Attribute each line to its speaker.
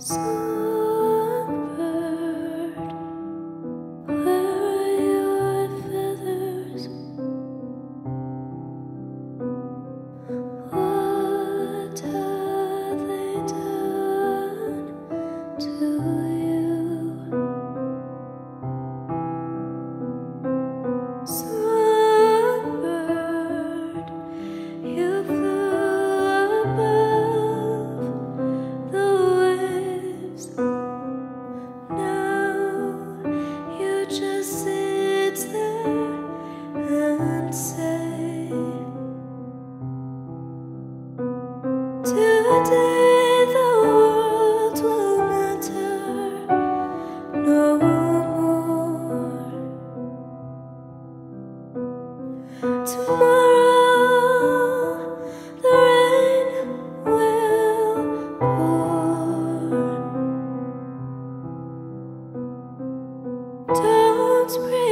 Speaker 1: Songbird, Don't pretend